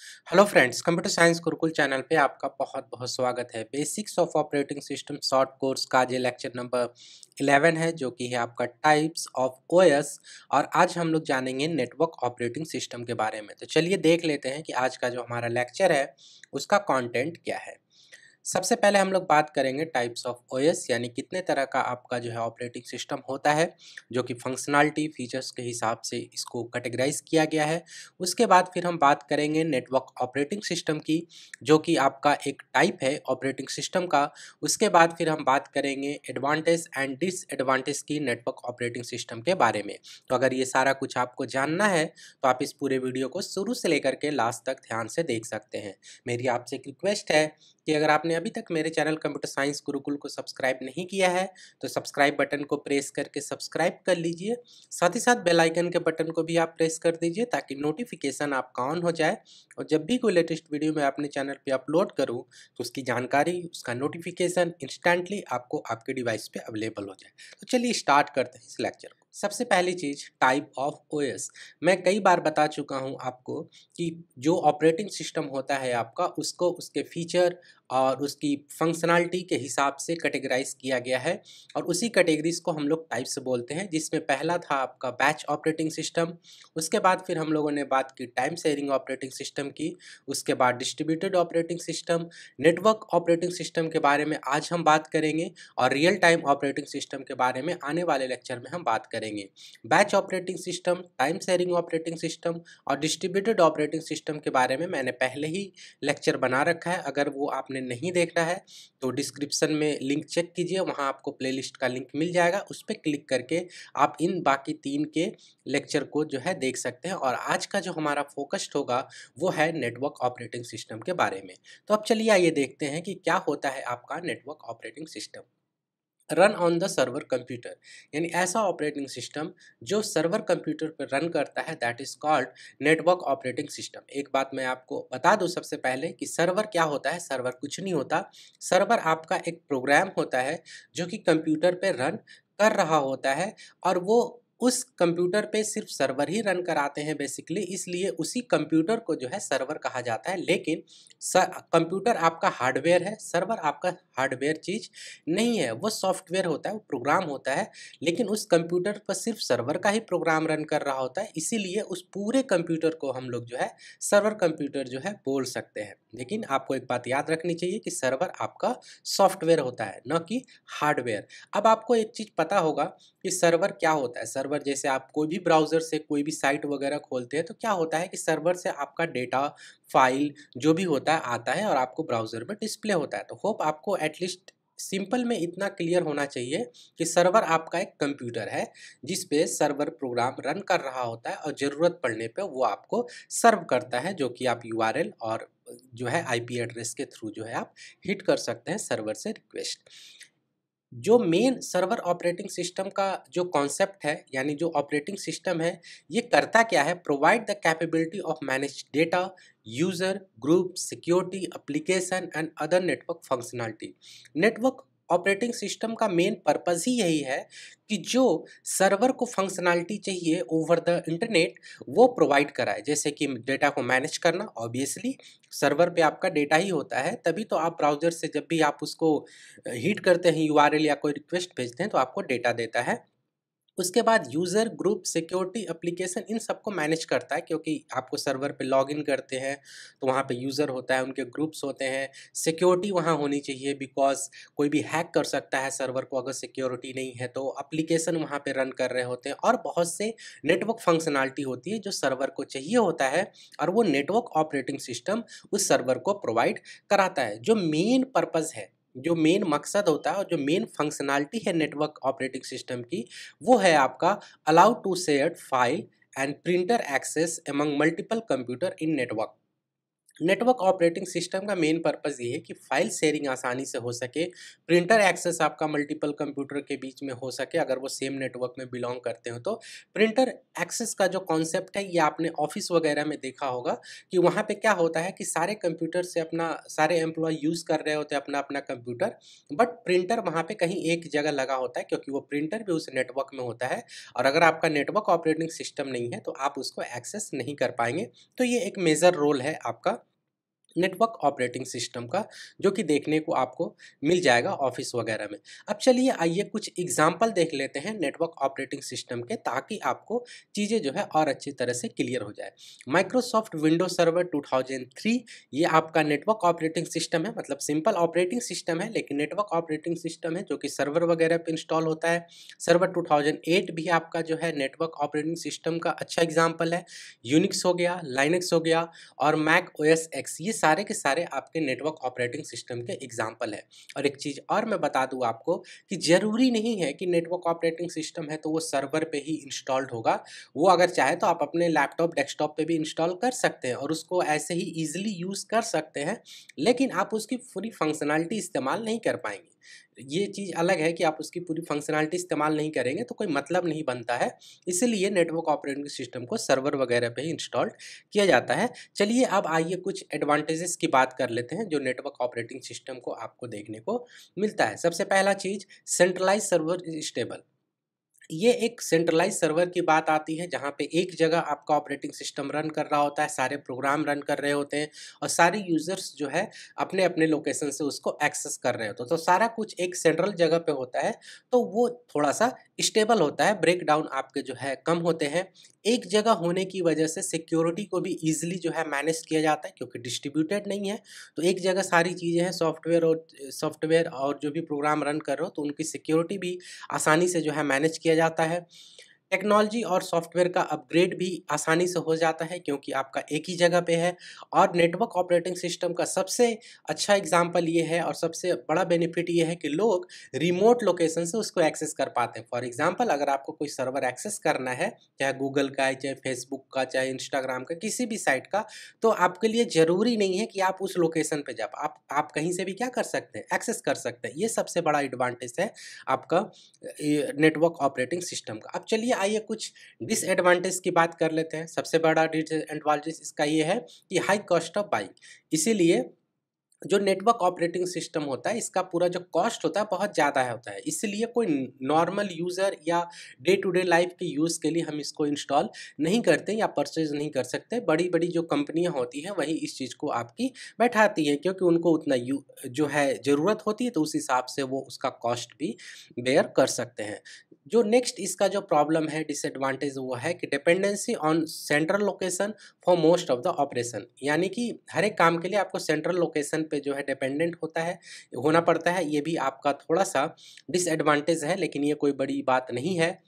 Hello friends, computer science Gurukul channel पे आपका बहुत बहुत स्वागत है। Basics of operating system, short course का ये लेक्चर नंबर 11 है, जो कि है आपका टाइप्स ऑफ़ ओएस, और आज हम लोग जानेंगे नेटवर्क ऑपरेटिंग सिस्टम के बारे में। तो चलिए देख लेते हैं कि आज का जो हमारा लेक्चर है, उसका कॉन्टेंट क्या है। सबसे पहले हम लोग बात करेंगे टाइप्स ऑफ़ ओएस यानी कितने तरह का आपका जो है ऑपरेटिंग सिस्टम होता है, जो कि फंक्शनलिटी फीचर्स के हिसाब से इसको कैटेगराइज किया गया है। उसके बाद फिर हम बात करेंगे नेटवर्क ऑपरेटिंग सिस्टम की, जो कि आपका एक टाइप है ऑपरेटिंग सिस्टम का। उसके बाद फिर हम बात करेंगे एडवांटेज एंड डिसएडवांटेज की नेटवर्क ऑपरेटिंग सिस्टम के बारे में। तो अगर ये सारा कुछ आपको जानना है तो आप इस पूरे वीडियो को शुरू से लेकर के लास्ट तक ध्यान से देख सकते हैं। मेरी आपसे एक रिक्वेस्ट है कि अगर आपने अभी तक मेरे चैनल कंप्यूटर साइंस गुरुकुल को सब्सक्राइब नहीं किया है तो सब्सक्राइब बटन को प्रेस करके सब्सक्राइब कर लीजिए। साथ ही साथ बेल आइकन के बटन को भी आप प्रेस कर दीजिए ताकि नोटिफिकेशन आपका ऑन हो जाए। और जब भी कोई लेटेस्ट वीडियो मैं अपने चैनल पर अपलोड करूँ तो उसकी जानकारी, उसका नोटिफिकेशन इंस्टेंटली आपको आपके डिवाइस पर अवेलेबल हो जाए। तो चलिए स्टार्ट करते हैं इस लेक्चर सबसे पहली चीज़ टाइप ऑफ़ ओएस मैं कई बार बता चुका हूँ आपको कि जो ऑपरेटिंग सिस्टम होता है आपका, उसको, उसके फीचर और उसकी फंक्शनलिटी के हिसाब से कैटेगराइज किया गया है। और उसी कैटेगरीज को हम लोग टाइप्स बोलते हैं, जिसमें पहला था आपका बैच ऑपरेटिंग सिस्टम उसके बाद फिर हम लोगों ने बात की टाइम शेयरिंग ऑपरेटिंग सिस्टम की, उसके बाद distributed operating system network operating system के बारे में आज हम बात करेंगे, और रियल टाइम ऑपरेटिंग सिस्टम के बारे में आने वाले लेक्चर में हम बात करेंगे। Batch operating system time sharing operating system और डिस्ट्रीब्यूटेड ऑपरेटिंग सिस्टम के बारे में मैंने पहले ही लेक्चर बना रखा है। अगर वो आपने आपने नहीं देखना है तो डिस्क्रिप्शन में लिंक चेक कीजिए, वहाँ आपको प्लेलिस्ट का लिंक मिल जाएगा। उस पर क्लिक करके आप इन बाकी तीन के लेक्चर को जो है देख सकते हैं और आज का जो हमारा फोकस्ड होगा, वो है नेटवर्क ऑपरेटिंग सिस्टम के बारे में। तो अब चलिए आइए देखते हैं कि क्या होता है आपका network operating system. Run on the server computer. यानी ऐसा ऑपरेटिंग सिस्टम जो सर्वर कंप्यूटर पर रन करता है that is called network operating system एक बात मैं आपको बता दूँ सबसे पहले कि सर्वर क्या होता है? सर्वर कुछ नहीं होता। सर्वर आपका एक प्रोग्राम होता है जो कि कंप्यूटर पर रन कर रहा होता है और वो उस कंप्यूटर पे सिर्फ़ सर्वर ही रन कराते हैं बेसिकली इसलिए उसी कंप्यूटर को जो है सर्वर कहा जाता है। लेकिन कंप्यूटर आपका हार्डवेयर है, सर्वर आपका हार्डवेयर चीज़ नहीं है, वो सॉफ्टवेयर होता है, वो प्रोग्राम होता है, लेकिन उस कंप्यूटर पर सिर्फ़ सर्वर का ही प्रोग्राम रन कर रहा होता है, इसीलिए उस पूरे कंप्यूटर को हम लोग जो है सर्वर कंप्यूटर जो है बोल सकते हैं। लेकिन आपको एक बात याद रखनी चाहिए कि सर्वर आपका सॉफ्टवेयर होता है, न कि हार्डवेयर। अब आपको एक चीज़ पता होगा कि सर्वर क्या होता है, सर्वर जैसे आप कोई भी ब्राउज़र से कोई भी साइट वगैरह खोलते हैं तो क्या होता है कि सर्वर से आपका डेटा फ़ाइल जो भी होता है आता है और आपको ब्राउज़र में डिस्प्ले होता है। तो होप आपको एटलीस्ट सिंपल में इतना क्लियर होना चाहिए कि सर्वर आपका एक कंप्यूटर है, जिस पे सर्वर प्रोग्राम रन कर रहा होता है और ज़रूरत पड़ने पे वो आपको सर्व करता है, जो कि आप यूआरएल और जो है आईपी एड्रेस के थ्रू जो है आप हिट कर सकते हैं सर्वर से रिक्वेस्ट जो मेन सर्वर ऑपरेटिंग सिस्टम का जो कॉन्सेप्ट है, यानी जो ऑपरेटिंग सिस्टम है, ये करता क्या है? Provide the capability of manage data user group security application and other network functionality network operating system का मेन पर्पज़ ही यही है कि जो सर्वर को फंक्शनैलिटी चाहिए ओवर द इंटरनेट, वो प्रोवाइड कराए। जैसे कि डेटा को मैनेज करना ऑब्वियसली सर्वर पे आपका डेटा ही होता है, तभी तो आप ब्राउज़र से जब भी आप उसको हीट करते हैं यूआरएल या कोई रिक्वेस्ट भेजते हैं तो आपको डेटा देता है। उसके बाद यूज़र, ग्रुप, सिक्योरिटी एप्लीकेशन इन सबको मैनेज करता है क्योंकि आपको सर्वर पे लॉगिन करते हैं तो वहाँ पे यूज़र होता है, उनके ग्रुप्स होते हैं। सिक्योरिटी वहाँ होनी चाहिए बिकॉज़ कोई भी हैक कर सकता है सर्वर को अगर सिक्योरिटी नहीं है तो अप्लीकेशन वहाँ पर रन कर रहे होते हैं और बहुत से नेटवर्क फंक्शनैलिटी होती है जो सर्वर को चाहिए होता है और वो नेटवर्क ऑपरेटिंग सिस्टम उस सर्वर को प्रोवाइड कराता है, जो मेन पर्पज़ है। जो मेन मकसद होता है और जो मेन फंक्शनैलिटी है नेटवर्क ऑपरेटिंग सिस्टम की, वो है आपका allow to share file and printer access among multiple computer in network network operating system का मेन पर्पज़ ये है कि फ़ाइल शेयरिंग आसानी से हो सके, प्रिंटर एक्सेस आपका मल्टीपल कंप्यूटर के बीच में हो सके, अगर वो सेम नेटवर्क में बिलोंग करते हो तो। प्रिंटर एक्सेस का जो कॉन्सेप्ट है, ये आपने ऑफ़िस वगैरह में देखा होगा कि वहाँ पे क्या होता है कि सारे कंप्यूटर से अपना, सारे एम्प्लॉय यूज़ कर रहे होते हैं अपना अपना कंप्यूटर, बट प्रिंटर वहाँ पर कहीं एक जगह लगा होता है क्योंकि वो प्रिंटर भी उस नेटवर्क में होता है और अगर आपका नेटवर्क ऑपरेटिंग सिस्टम नहीं है तो आप उसको एक्सेस नहीं कर पाएँगे। तो ये एक मेजर रोल है आपका। नेटवर्क ऑपरेटिंग सिस्टम का, जो कि देखने को आपको मिल जाएगा ऑफ़िस वगैरह में। अब चलिए आइए कुछ एग्ज़ाम्पल देख लेते हैं नेटवर्क ऑपरेटिंग सिस्टम के, ताकि आपको चीज़ें जो है और अच्छी तरह से क्लियर हो जाए। माइक्रोसॉफ्ट विंडो सर्वर 2003 ये आपका नेटवर्क ऑपरेटिंग सिस्टम है मतलब सिंपल ऑपरेटिंग सिस्टम है, लेकिन नेटवर्क ऑपरेटिंग सिस्टम है जो कि सर्वर वगैरह पर इंस्टॉल होता है। सर्वर टू भी आपका जो है नेटवर्क ऑपरेटिंग सिस्टम का अच्छा एग्ज़ाम्पल है। यूनिक्स हो गया लाइनक्स हो गया और मैक ओ एक्स ये सारे के सारे आपके नेटवर्क ऑपरेटिंग सिस्टम के एग्ज़ाम्पल है। और एक चीज़ और मैं बता दूँ आपको कि ज़रूरी नहीं है कि नेटवर्क ऑपरेटिंग सिस्टम है तो वो सर्वर पे ही इंस्टॉल्ड होगा। वो अगर चाहे तो आप अपने लैपटॉप डेस्कटॉप पे भी इंस्टॉल कर सकते हैं और उसको ऐसे ही ईजिली यूज़ कर सकते हैं, लेकिन आप उसकी पूरी फंक्शनैलिटी इस्तेमाल नहीं कर पाएँगे। ये चीज़ अलग है कि आप उसकी पूरी फंक्शनैलिटी इस्तेमाल नहीं करेंगे तो कोई मतलब नहीं बनता है। इसलिए नेटवर्क ऑपरेटिंग सिस्टम को सर्वर वगैरह पे ही इंस्टॉल किया जाता है। चलिए अब आइए कुछ एडवांटेजेस की बात कर लेते हैं, जो नेटवर्क ऑपरेटिंग सिस्टम को आपको देखने को मिलता है। सबसे पहला चीज़ सेंट्रलाइज सर्वर स्टेबल ये एक सेंट्रलाइज सर्वर की बात आती है, जहाँ पे एक जगह आपका ऑपरेटिंग सिस्टम रन कर रहा होता है, सारे प्रोग्राम रन कर रहे होते हैं और सारे यूज़र्स जो है अपने अपने लोकेशन से उसको एक्सेस कर रहे होते हैं। तो सारा कुछ एक सेंट्रल जगह पे होता है तो वो थोड़ा सा स्टेबल होता है ब्रेक डाउन आपके जो है कम होते हैं। एक जगह होने की वजह से सिक्योरिटी को भी ईजिली जो है मैनेज किया जाता है, क्योंकि डिस्ट्रीब्यूटेड नहीं है। तो एक जगह सारी चीज़ें हैं सॉफ्टवेयर और सॉफ्टवेयर और जो भी प्रोग्राम रन कर रहे हो तो उनकी सिक्योरिटी भी आसानी से जो है मैनेज किया जाता है। टेक्नोलॉजी और सॉफ्टवेयर का अपग्रेड भी आसानी से हो जाता है, क्योंकि आपका एक ही जगह पे है और नेटवर्क ऑपरेटिंग सिस्टम का सबसे अच्छा एग्जांपल ये है और सबसे बड़ा बेनिफिट ये है कि लोग रिमोट लोकेशन से उसको एक्सेस कर पाते हैं। फॉर एग्जांपल, अगर आपको कोई सर्वर एक्सेस करना है, चाहे गूगल का है चाहे फेसबुक का, चाहे इंस्टाग्राम का, किसी भी साइट का तो आपके लिए ज़रूरी नहीं है कि आप उस लोकेशन पर जाए आप आप कहीं से भी क्या कर सकते हैं, एक्सेस कर सकते हैं। ये सबसे बड़ा एडवांटेज है आपका नेटवर्क ऑपरेटिंग सिस्टम का। अब चलिए आइए कुछ डिसएडवांटेज की बात कर लेते हैं। सबसे बड़ा डिसएडवांटेज इसका ये है कि हाई कॉस्ट ऑफ़ बाइक इसीलिए जो नेटवर्क ऑपरेटिंग सिस्टम होता है, इसका पूरा जो कॉस्ट होता है, बहुत ज़्यादा है होता है। इसलिए कोई नॉर्मल यूज़र या डे टू डे लाइफ के यूज़ के लिए हम इसको इंस्टॉल नहीं करते या परचेज नहीं कर सकते। बड़ी बड़ी जो कंपनियाँ होती हैं, वही इस चीज़ को आपकी बैठाती हैं, क्योंकि उनको उतना यू, जो है ज़रूरत होती है तो उस हिसाब से वो उसका कॉस्ट भी बेयर कर सकते हैं। जो नेक्स्ट इसका जो प्रॉब्लम है डिसएडवांटेज वो है कि dependency on central location for most of the operation यानी कि हर एक काम के लिए आपको सेंट्रल लोकेशन पे जो है डिपेंडेंट होता है, होना पड़ता है, ये भी आपका थोड़ा सा डिसएडवांटेज है, लेकिन ये कोई बड़ी बात नहीं है।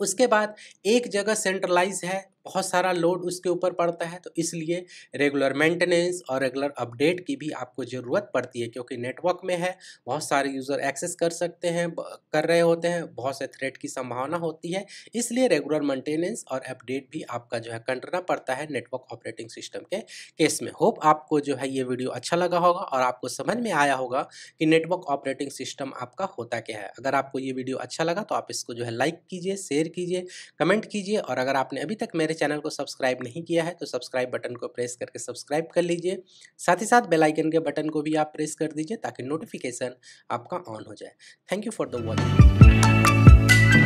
उसके बाद एक जगह सेंट्रलाइज है बहुत सारा लोड उसके ऊपर पड़ता है तो इसलिए रेगुलर मेंटेनेंस और रेगुलर अपडेट की भी आपको ज़रूरत पड़ती है, क्योंकि नेटवर्क में है, बहुत सारे यूज़र एक्सेस कर सकते हैं कर रहे होते हैं, बहुत से थ्रेट की संभावना होती है, इसलिए रेगुलर मेंटेनेंस और अपडेट भी आपका जो है करना पड़ता है नेटवर्क ऑपरेटिंग सिस्टम के केस में। होप आपको जो है ये वीडियो अच्छा लगा होगा और आपको समझ में आया होगा कि नेटवर्क ऑपरेटिंग सिस्टम आपका होता क्या है। अगर आपको ये वीडियो अच्छा लगा तो आप इसको जो है लाइक कीजिए शेयर कीजिए कमेंट कीजिए और अगर आपने अभी तक मेरे मेरे चैनल को सब्सक्राइब नहीं किया है तो सब्सक्राइब बटन को प्रेस करके सब्सक्राइब कर लीजिए। साथ ही साथ बेल आइकन के बटन को भी आप प्रेस कर दीजिए, ताकि नोटिफिकेशन आपका ऑन हो जाए। Thank you for the watching.